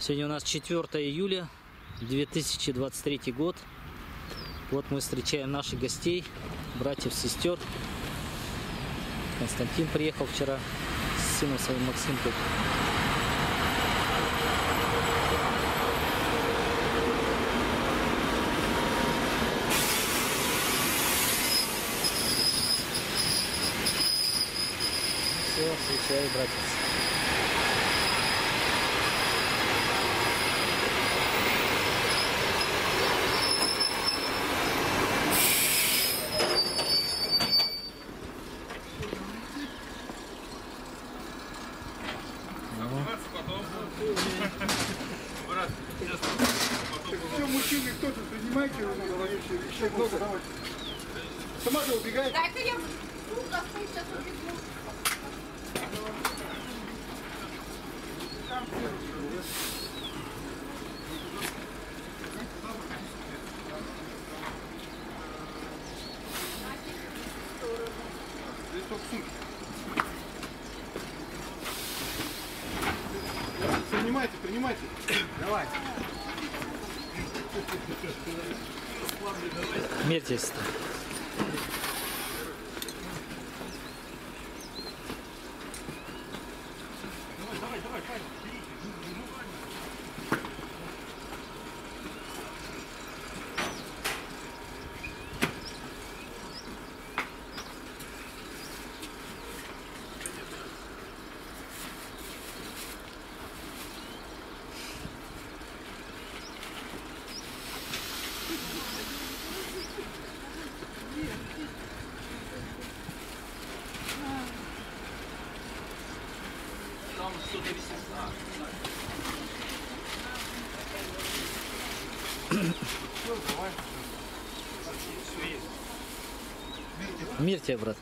Сегодня у нас 4 июля 2023 год. Вот мы встречаем наших гостей, братьев, сестер. Константин приехал вчера с сыном своим Максимкой. Все, встречаю, братец. Все, мужчины, кто тут? Принимайте его, вещей, много, давайте. Сама же убегает. Да, это я ну, достаю, сейчас убегу. Сумки. Принимайте, принимайте. Давай. Мерьте, Мир тебе, брат.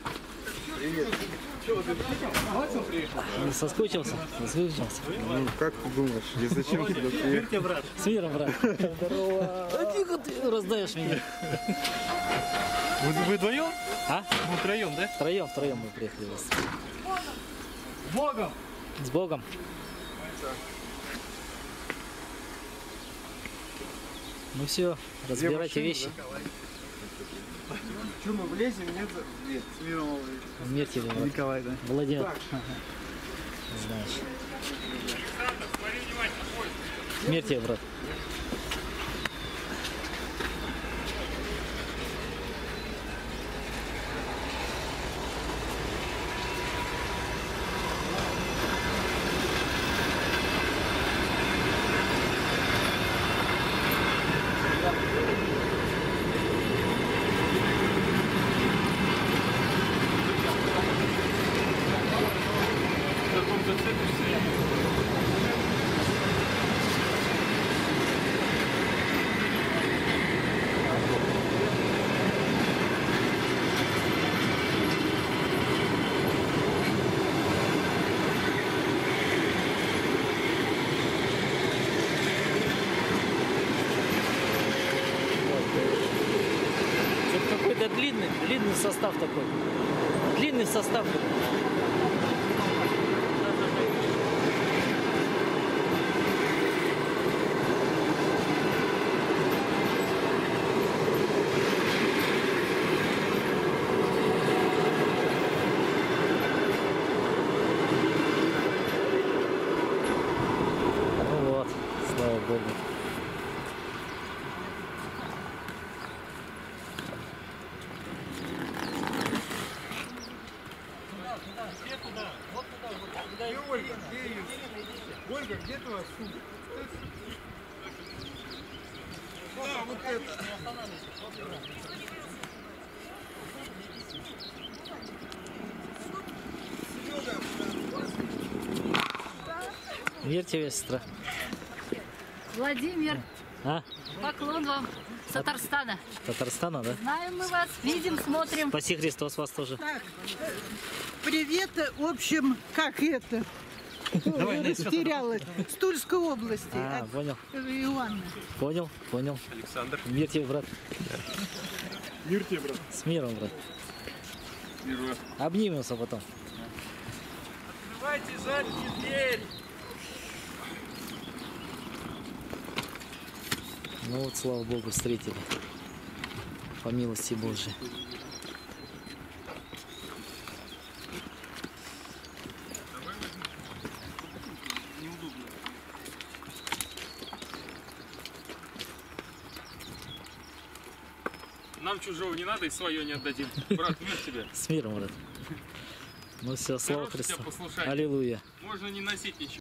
Не Соскучился? Соскучился. Ну, как ты думаешь, я зачем туда приехал? С миром, брат. Здорово. А тихо ты раздаешь меня. Вы, вы вдвоем? А? Мы втроем, да? Втроем, втроем мы приехали. вас. Богом! С Богом. Ну все, разбирайте вещи. Что, мы влезем? Нет? Нет, с миром Мир тебе, брат. Николай, да? Владимир. Знаешь. Мир тебе, брат. Длинный, длинный состав такой. Длинный состав. Ну вот, слава богу. Где Ольга? Где ее? Ольга, где твоя сумка? Да, вот это. Мир тебе, сестра. Владимир, А? поклон вам с Татарстана. Татарстана, да? Знаем мы вас, видим, смотрим. Спаси Христос вас тоже. Привет, в общем, как это? Ой, Растерялась. С Тульской области. А, от понял, Иоанна. понял, понял. Александр. Мир тебе, брат. Мир тебе, брат. С миром, брат. Мир, брат. Обнимемся потом. Открывайте заднюю дверь! Ну вот, слава Богу, встретили. По милости Божией. Нам чужого не надо и свое не отдадим. Брат, мир тебе. С миром, брат. Ну все, слава Христу. Аллилуйя. Можно не носить ничего.